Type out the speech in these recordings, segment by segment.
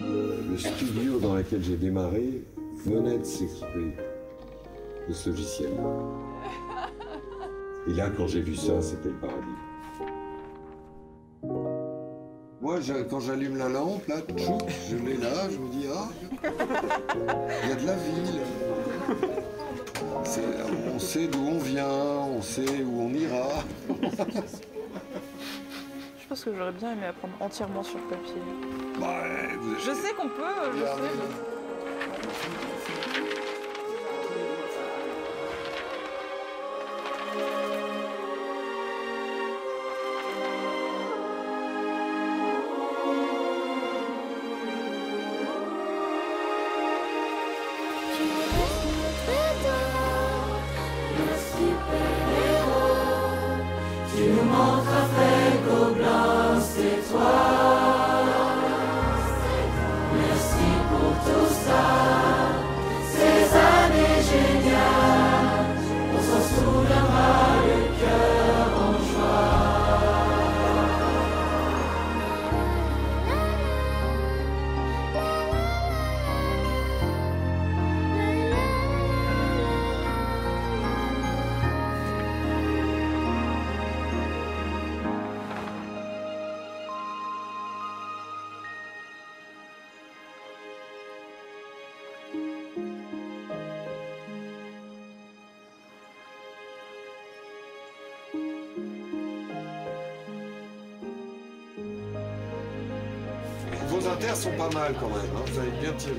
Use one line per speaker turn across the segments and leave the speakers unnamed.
le studio dans lequel j'ai démarré venait de s'équiper de ce logiciel-là. Et là, quand j'ai vu ça, c'était le paradis. Moi, quand j'allume la lampe, là, tchouk, je l'ai là, je me dis, ah, il y a de la. C'est- On sait d'où on vient, on sait où on ira.
Pense que j'aurais bien aimé apprendre entièrement sur papier.
Bah, vous
Je sais qu'on peut, je sais.
Vos inters sont pas mal quand même, hein, vous avez bien tiré.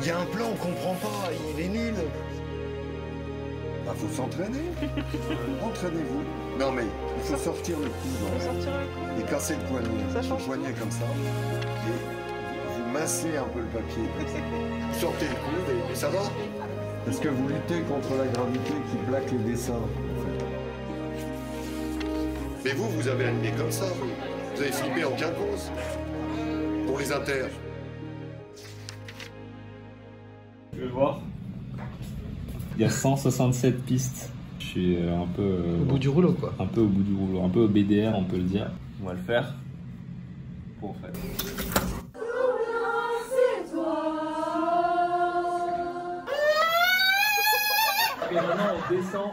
Il y a un plan, on comprend pas, il est nul. Bah faut s'entraîner. Entraînez-vous. Non mais il faut sortir le coude
le
et casser le poignet.
Ça
le
change
poignet comme ça. Et vous massez un peu le papier. Vous sortez le coude et, ça va. Parce que vous luttez contre la gravité qui plaque les dessins. en fait? Mais vous, vous avez animé comme ça, vous. Vous avez filmé en quinconce. Pour les inters.
Tu veux voir Il y a 167 pistes. Je suis euh, un peu euh,
Au bout du rouleau, quoi.
un peu au bout du rouleau, un peu au BDR, on peut le dire. On va le faire pour faire. Et maintenant on descend.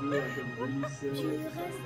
peu
comme Ulysse. Je.